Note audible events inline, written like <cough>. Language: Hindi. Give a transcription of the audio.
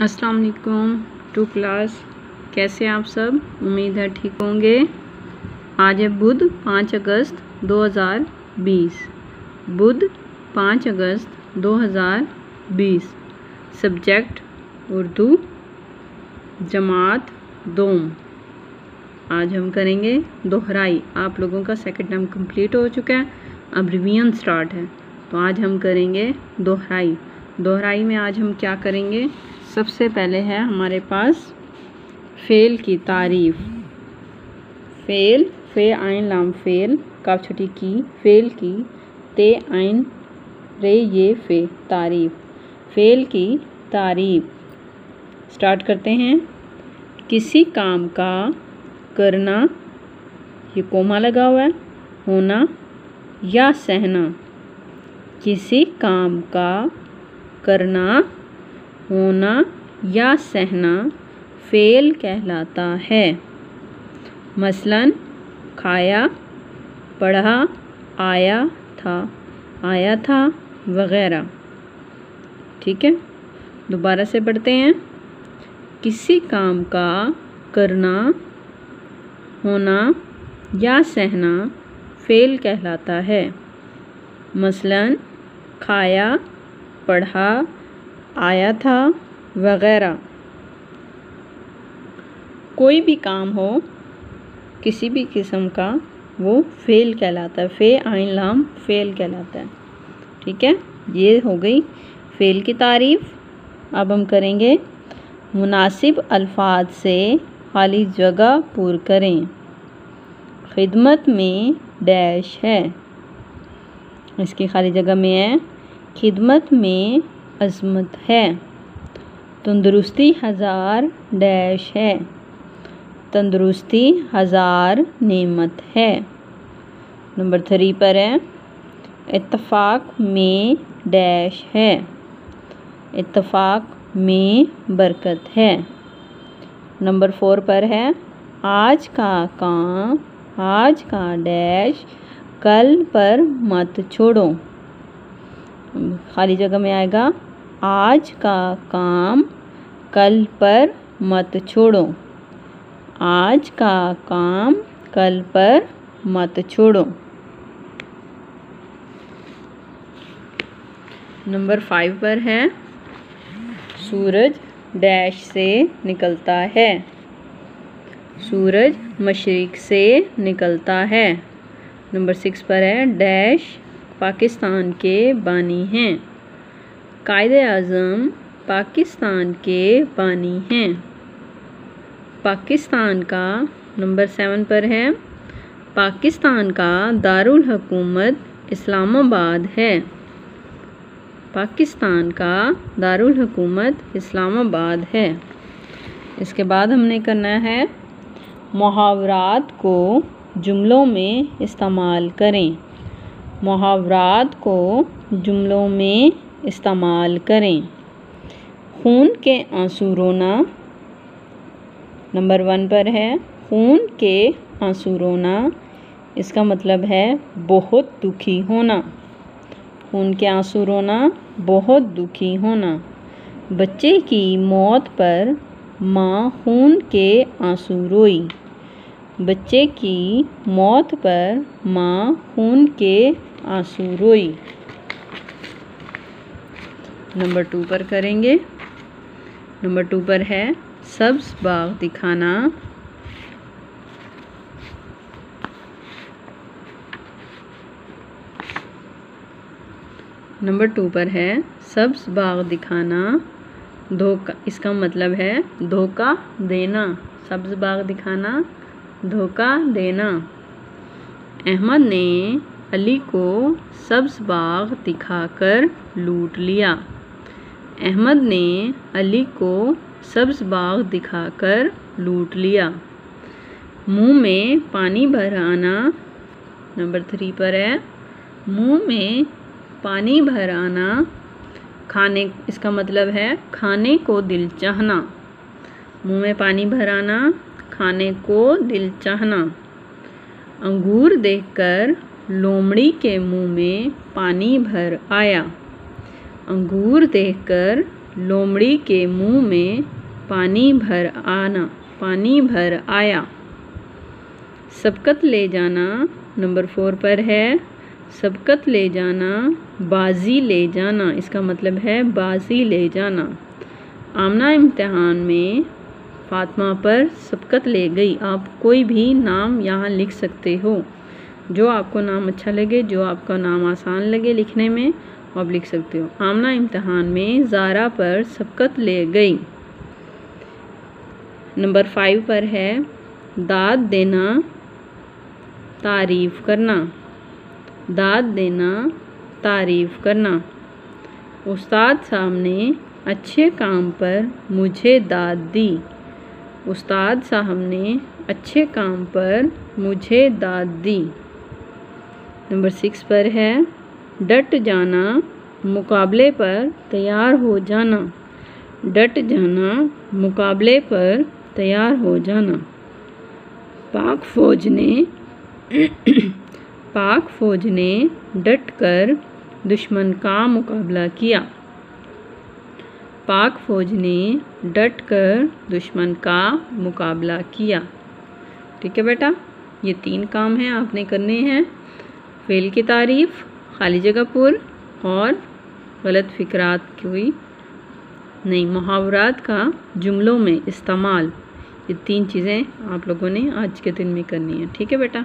अस्सलाम वालेकुम टू क्लास। कैसे आप सब? उम्मीद है ठीक होंगे। आज है बुध पाँच अगस्त 2020 बुध पाँच अगस्त 2020 सब्जेक्ट, उर्दू, जमात, दोम। आज हम करेंगे दोहराई। आप लोगों का सेकंड टर्म कंप्लीट हो चुका है। अब रिवीजन स्टार्ट है। तो आज हम करेंगे दोहराई। दोहराई में आज हम क्या करेंगे? सबसे पहले है हमारे पास फ़ेल की तारीफ़। फ़ेल, फ़े आइन लाम फ़ेल काफ छोटी की, फ़ेल की, ते आइन, रे ये फ़े, तारीफ़। फ़ेल की तारीफ़। स्टार्ट करते हैं। किसी काम का करना, ये कोमा लगा हुआ है, होना या सहना। किसी काम का करना होना या सहना फ़ेल कहलाता है। मसलन, खाया, पढ़ा, आया था आया था, वगैरह। ठीक है? दोबारा से पढ़ते हैं। किसी काम का करना, होना या सहना फ़ेल कहलाता है। मसलन, खाया, पढ़ा आया था, वगैरह। कोई भी काम हो, किसी भी किस्म का, वो फ़ेल कहलाता है। फ़े आइन लाम फ़ेल कहलाता है। ठीक है? ये हो गई फ़ेल की तारीफ़। अब हम करेंगे मुनासिब अल्फाज से खाली जगह पूर करें। खिदमत में डैश है। इसकी खाली जगह में है। खिदमत में अजमत है। तंदुरुस्ती हज़ार डैश है। तंदुरुस्ती हज़ार नेमत है। नंबर थ्री पर है, इत्तफाक में डैश है। इत्तफाक में बरकत है। नंबर फोर पर है, आज का काम, आज का डैश, कल पर मत छोड़ो। खाली जगह में आएगा आज का काम कल पर मत छोड़ो। आज का काम कल पर मत छोड़ो। नंबर फाइव पर है। सूरज डैश से निकलता है। सूरज मशरक़ से निकलता है। नंबर सिक्स पर है। डैश पाकिस्तान के बानी हैं। कायद अज़म पाकिस्तान के बानी हैं। पाकिस्तान का नंबर सेवन पर है। पाकिस्तान का दारुल हुकूमत इस्लामाबाद है। पाकिस्तान का दारुल हुकूमत इस्लामाबाद है। इसके बाद हमने करना है मुहावरात को जुमलों में इस्तेमाल करें। मुहावरात को जुमलों में इस्तेमाल करें। खून के आँसू रोना नंबर वन पर है। खून के आँसू रोना, इसका मतलब है बहुत दुखी होना। खून के आँसू रोना, बहुत दुखी होना। बच्चे की मौत पर माँ खून के आँसू रोई। बच्चे की मौत पर माँ खून के आँसू रोई। नंबर टू पर करेंगे। नंबर टू पर है, सब्ज बाग दिखाना। नंबर टू पर है, सब्ज बाग दिखाना। धोखा, इसका मतलब है धोखा देना। सब्ज बाग दिखाना, धोखा देना। अहमद ने अली को सब्ज बाग दिखाकर लूट लिया। अहमद ने अली को सब्ज बाग दिखाकर लूट लिया। मुँह में पानी भर आना नंबर थ्री पर है। मुँह में पानी भर आना खाने, इसका मतलब है खाने को दिल चाहना। मुँह में पानी भर आना खाने को दिल चाहना। अंगूर देखकर लोमड़ी के मुँह में पानी भर आया। अंगूर देखकर लोमड़ी के मुँह में पानी भर आना, पानी भर आया। सबकत ले जाना नंबर फोर पर है। सबकत ले जाना, बाजी ले जाना, इसका मतलब है बाजी ले जाना। आमना इम्तहान में फातमा पर सबकत ले गई। आप कोई भी नाम यहाँ लिख सकते हो। जो आपको नाम अच्छा लगे, जो आपका नाम आसान लगे लिखने में आप लिख सकते हो। आमना इम्तहान में ज़ारा पर सबकत ले गई। नंबर फाइव पर है, दाद देना, तारीफ़ करना। दाद देना, तारीफ़ करना। उस्ताद साहब ने अच्छे काम पर मुझे दाद दी। उस्ताद साहब ने अच्छे काम पर मुझे दाद दी। नंबर सिक्स पर है डट जाना, मुकाबले पर तैयार हो जाना। डट जाना, मुकाबले पर तैयार हो जाना। पाक फौज ने, <clears throat> पाक फौज ने डट कर दुश्मन का मुकाबला किया। पाक फौज ने डट कर दुश्मन का मुकाबला किया। ठीक है बेटा, ये तीन काम हैं आपने करने हैं। फेल की तारीफ़ खाली जगह पुर और गलत फ़िक्रात की नहीं, मुहावरात का जुमलों में इस्तेमाल। ये तीन चीज़ें आप लोगों ने आज के दिन में करनी है। ठीक है बेटा?